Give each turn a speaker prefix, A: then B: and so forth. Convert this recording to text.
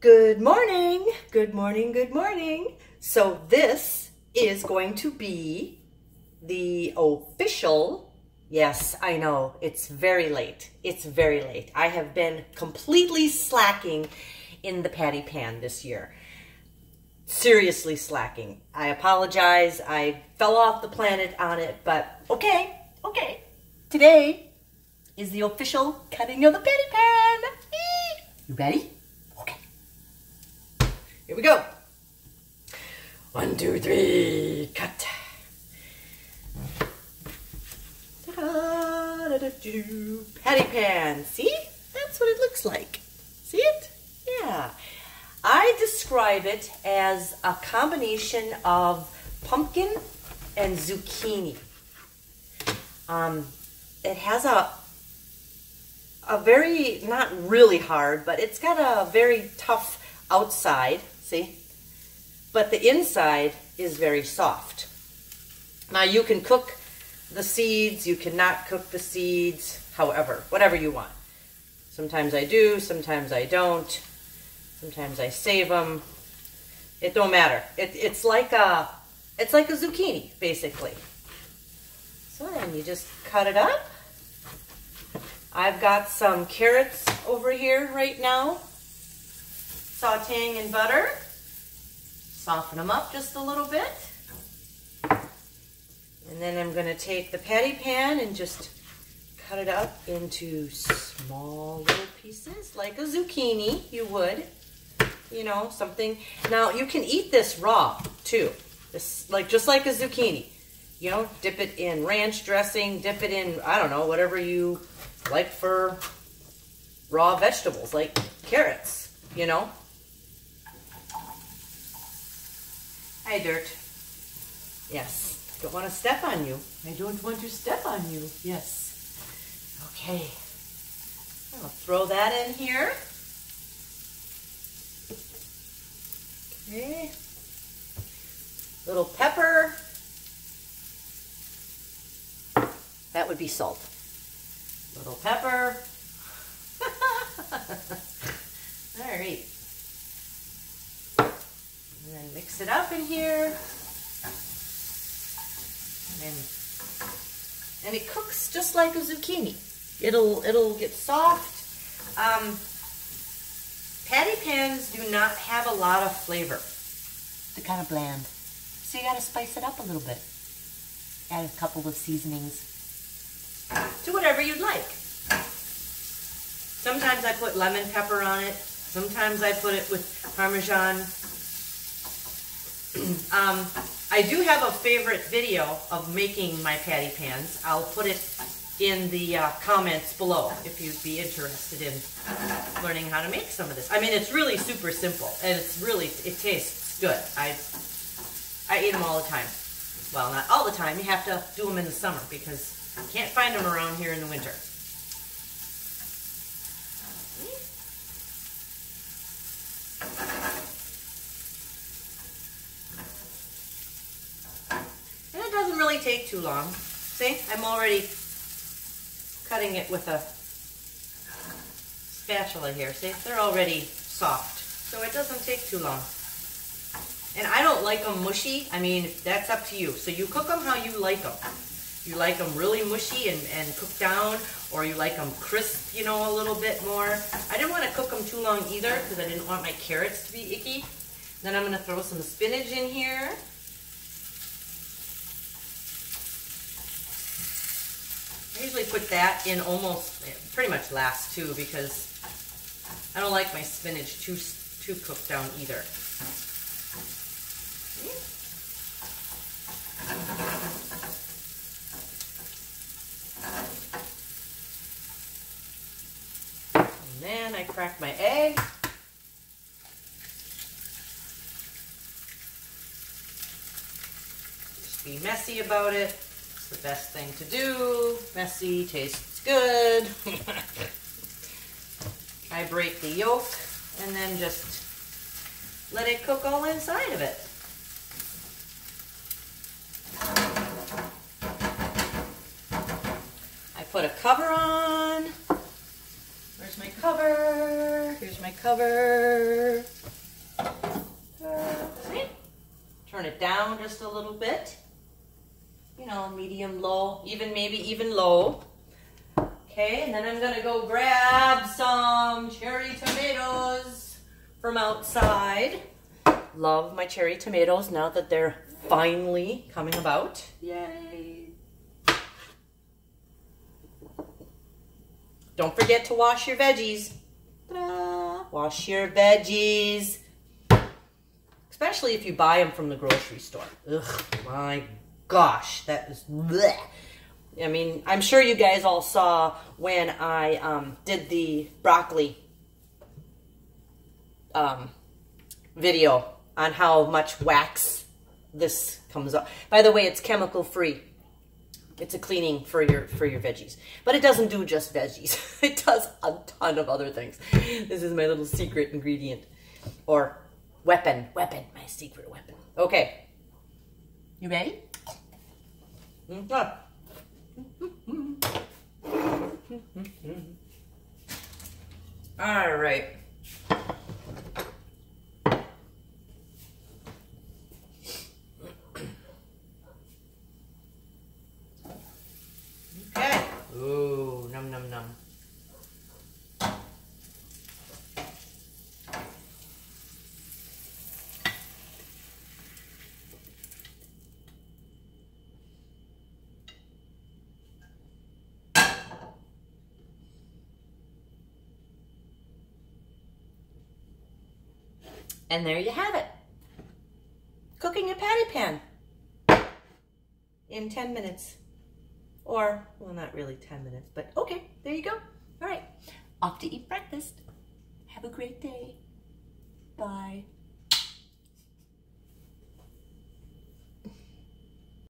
A: Good morning, good morning, good morning. So this is going to be the official, yes, I know, it's very late. It's very late. I have been completely slacking in the patty pan this year. Seriously slacking. I apologize. I fell off the planet on it, but okay, okay. Today is the official cutting of the patty pan. You ready? Here we go. One, two, three, cut. Patty pan. See? That's what it looks like. See it? Yeah. I describe it as a combination of pumpkin and zucchini. Um, it has a a very, not really hard, but it's got a very tough outside see? But the inside is very soft. Now you can cook the seeds, you cannot cook the seeds, however, whatever you want. Sometimes I do, sometimes I don't. Sometimes I save them. It don't matter. It, it's like a, it's like a zucchini, basically. So then you just cut it up. I've got some carrots over here right now sauteing in butter. Soften them up just a little bit. And then I'm going to take the patty pan and just cut it up into small little pieces, like a zucchini you would. You know, something. Now, you can eat this raw, too. This, like Just like a zucchini. You know, dip it in ranch dressing, dip it in, I don't know, whatever you like for raw vegetables, like carrots, you know. Hi, Dirt. Yes. Don't want to step on you. I don't want to step on you. Yes. Okay. I'll throw that in here. Okay. Little pepper. That would be salt. Little pepper. All right. And then mix it up in here. And, and it cooks just like a zucchini. It'll, it'll get soft. Um, patty pans do not have a lot of flavor. They're kind of bland. So you got to spice it up a little bit. Add a couple of seasonings. To whatever you'd like. Sometimes I put lemon pepper on it. Sometimes I put it with Parmesan um, I do have a favorite video of making my patty pans. I'll put it in the uh, comments below if you'd be interested in learning how to make some of this. I mean, it's really super simple, and it's really, it tastes good. I, I eat them all the time. Well, not all the time. You have to do them in the summer because you can't find them around here in the winter. Really take too long. See, I'm already cutting it with a spatula here. See, they're already soft, so it doesn't take too long. And I don't like them mushy. I mean, that's up to you. So you cook them how you like them. You like them really mushy and, and cooked down, or you like them crisp, you know, a little bit more. I didn't want to cook them too long either because I didn't want my carrots to be icky. Then I'm going to throw some spinach in here. I usually put that in almost, pretty much last too because I don't like my spinach too, too cooked down either. And then I crack my egg. Just be messy about it. The best thing to do. Messy, tastes good. I break the yolk and then just let it cook all inside of it. I put a cover on. Where's my cover? Here's my cover. Uh, see? Turn it down just a little bit. You know, medium, low, even maybe even low. Okay, and then I'm gonna go grab some cherry tomatoes from outside. Love my cherry tomatoes now that they're finally coming about. Yay! Don't forget to wash your veggies. Wash your veggies. Especially if you buy them from the grocery store. Ugh, my gosh, that is bleh. I mean, I'm sure you guys all saw when I um, did the broccoli um, video on how much wax this comes up. By the way, it's chemical free. It's a cleaning for your for your veggies. But it doesn't do just veggies. it does a ton of other things. This is my little secret ingredient. Or weapon. Weapon. My secret weapon. Okay. You ready? All right. And there you have it. Cooking a patty pan in 10 minutes. Or, well, not really 10 minutes, but okay, there you go. All right, off to eat breakfast. Have a great day. Bye.